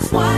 That's why